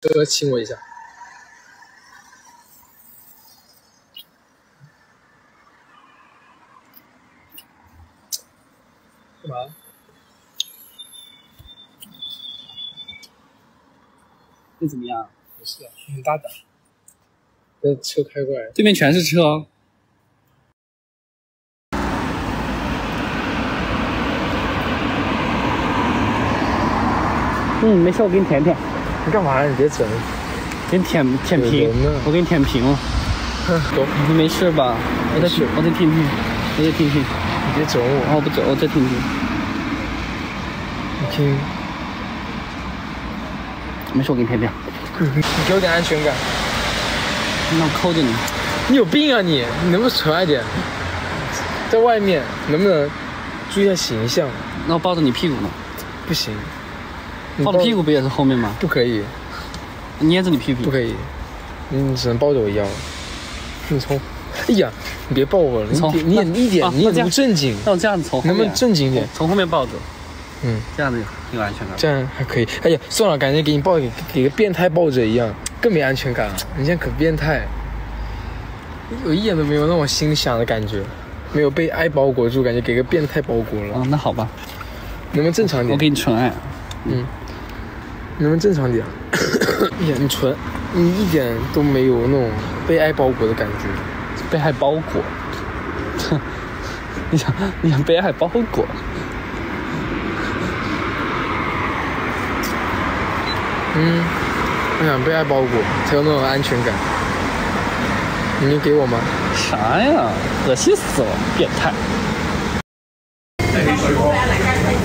哥亲我一下。干嘛？那怎么样？没事，很大胆。这车开过来，对面全是车。嗯，没事，我给你舔舔。你干嘛？你别整，给你舔舔平，我给你舔平了。走，你没事吧？我再舔，我再听听，我再听听。你别整我。我不走，我再听听。你听。没事，我给你舔舔。你给我点安全感。那我扣着你。你有病啊你！你能不能纯爱点？在外面能不能注意下形象？那我抱着你屁股呢？不行。抱着屁股不也是后面吗？不可以。捏着你屁股。不可以。你只能抱着我腰。你从，哎呀，你别抱我了。你你你一点，你也不正经。那我这样子从，能不能正经点？从后面抱着。嗯，这样子有安全感。这样还可以。哎呀，算了，感觉给你抱给给个变态抱着一样，更没安全感了。你现在可变态。我一点都没有那种心想的感觉，没有被爱包裹住，感觉给个变态包裹了。嗯，那好吧，能不能正常点？我给你纯爱。嗯，能不能正常点？你纯，你一点都没有那种被爱包裹的感觉。被爱包裹？你想，你想被爱包裹？嗯，我想被爱包裹，才有那种安全感。你能给我吗？啥呀？恶心死了，变态！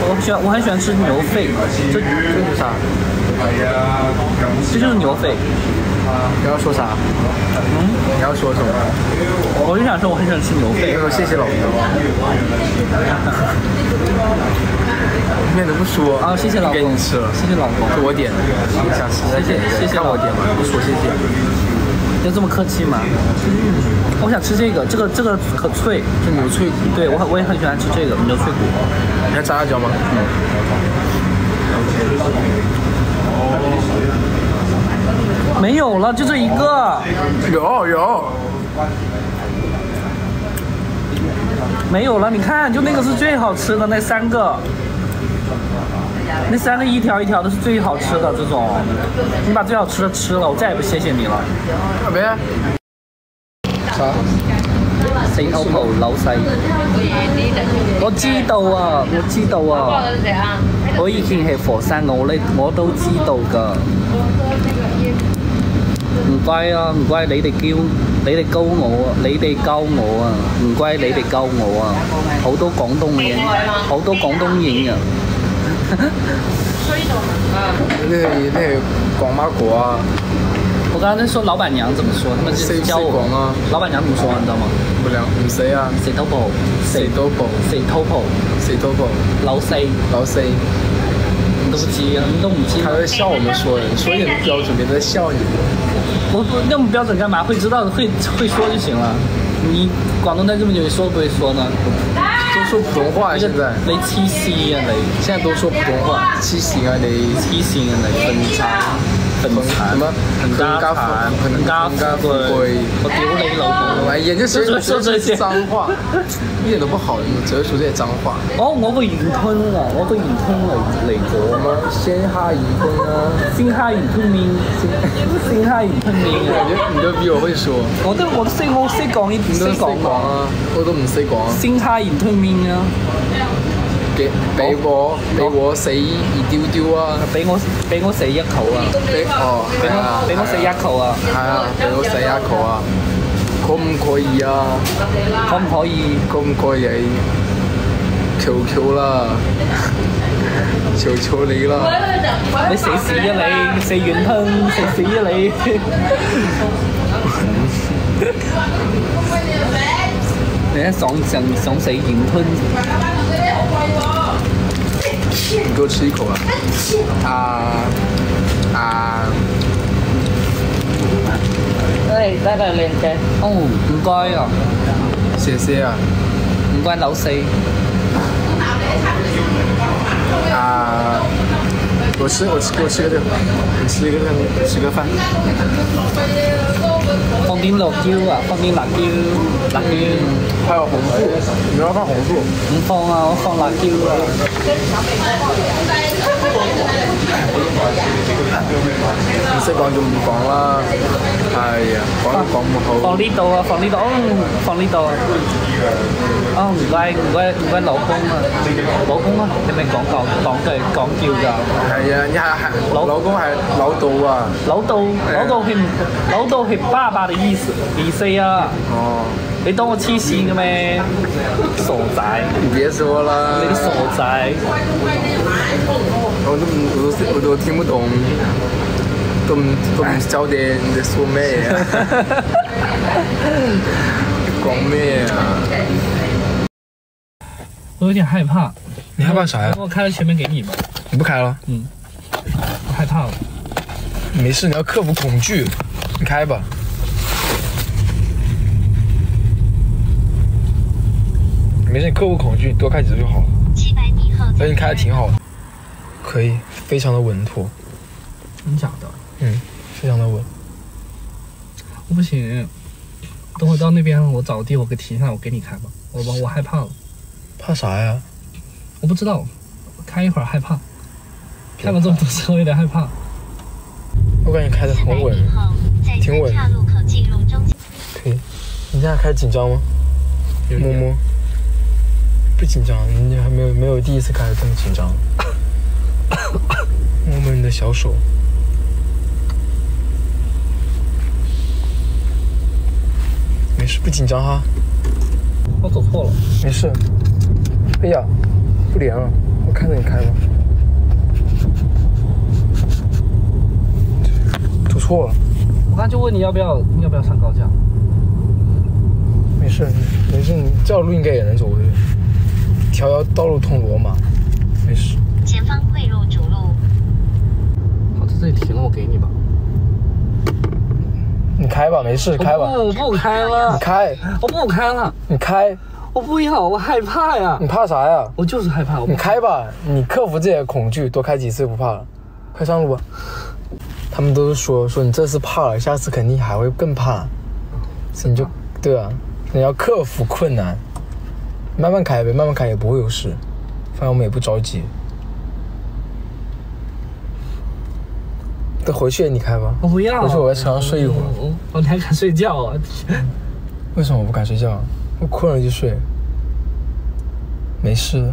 我喜欢，我很喜欢吃牛肺，这这是啥？这就是牛肺。你要说啥？嗯？你要说什么？我就想说我很喜欢吃牛肺。说谢谢老公。面都不说啊，谢谢老公。给你吃了，谢谢老公。是我点的，想吃再点。谢谢我点嘛，不说谢谢。要这么客气吗？我想吃这个，这个这个可脆，这牛脆骨。对我很我也很喜欢吃这个牛脆骨。你要炸辣椒吗？嗯。没有了，就这一个。有有。没有了，你看，就那个是最好吃的那三个。那三个一条一条的是最好吃的这种，你把最好吃的吃了，我再也不谢谢你了。咩？啥？四头蒲老細。我知道啊，我知道啊。我以前係佛山，我咧我都知道噶。唔怪啊，唔怪你哋叫你哋高我啊，你哋教我啊，唔怪你哋教我啊，好多廣東人，好多廣東人啊。那个那个广妈国啊！我刚刚在说老板娘怎么说，他们是教我。啊！老板娘怎么说，你知道吗？不了，唔识啊。四头婆，四头婆，四头婆，四头婆，老四，老四。你都不？你都唔知。他在笑我们说人，说一点标准，别在笑你。我不那么标准干嘛？会知道会会说就行了。你广东待这么久，你说不会说呢？都说普通话现在。你黐線啊你！现在都说普通话。黐線啊你！黐線啊你！笨柒，笨柒。什么？很家產，很家富貴。我屌你老母！哎呀，就是说这些脏话，一点都不好，你只会说这些脏话。哦，我個元吞啊，我個元吞嚟嚟過嗎？鮮蝦元吞啊，鮮蝦元吞麵，鮮蝦元吞麵啊！感覺你都比我會說。我都我識我識講呢，識講啊，我都唔識講。鮮蝦元吞麵啊！給俾我俾我死一丟丟啊！俾我俾我死一口啊！俾哦，俾我俾我死一口啊！係啊，俾我死一口啊！可唔可以啊？可唔可以？可唔可以？求求啦！求求你啦！你死屎啊你！死完吞，食屎啊你！你一爽想想死軟吞。你给我吃一口啊！啊啊！哎，得啦，靚嘅。哦，唔該啊。謝謝啊。唔該，老四。啊！我吃，我吃，给我吃个这个，你吃一个这个，吃个饭。放点辣椒啊，放点辣椒，辣椒。还有红素，你要放红素。唔放啊，我放辣椒啊。唔識講就唔講啦。係啊，講都講唔好。放呢度啊，放呢度，哦，放呢度啊。哦，唔該唔該唔該老公啊，老公啊，你咪講講講句講叫㗎。係啊，你係係老老公係老豆啊。老豆老豆係老豆係爸爸的意思意思啊。哦。你當我黐線嘅咩？傻仔！你別說啦。你個傻仔！我都唔我都我都聽不懂，都唔都唔曉得你在說咩啊？講咩啊？我有點害怕。你害怕啥呀？我開到前面給你吧。你不開了？嗯。我害怕了。沒事，你要克服恐懼，你開吧。没事，你克服恐惧，多开几次就好了。七百米后，而且你开的挺好的，可以，非常的稳妥。真假的？嗯，非常的稳。我不行，等会到那边我找个地我给停下来，我给你开吧。我我我害怕了。怕啥呀？我不知道，开一会儿害怕。开了这么多车，我有点害怕。我感觉开的很稳，挺稳。可以。你现在开始紧张吗？摸摸。不紧张，你还没有没有第一次开始这么紧张。摸摸你的小手，没事，不紧张哈。我走错了。没事。哎呀，不连了，我看着你开吧。走错了。我刚就问你要不要要不要上高架。没事，没事，你这条路应该也能走过去。条条道路通罗马，没事。前方汇入主路。好，在这里停了，我给你吧。你开吧，没事，开吧。不，不开了。你开。我不开了。你开。我不要，我害怕呀。你怕啥呀？我就是害怕。你开吧，你克服这些恐惧，多开几次不怕了。快上路吧。他们都是说说你这次怕了，下次肯定还会更怕。你就对啊，你要克服困难。慢慢开呗，慢慢开也不会有事，反正我们也不着急。等回去你开吧。我不要。回去我在车上睡一会儿。我还敢睡觉啊？为什么我不敢睡觉？我困了就睡。没事。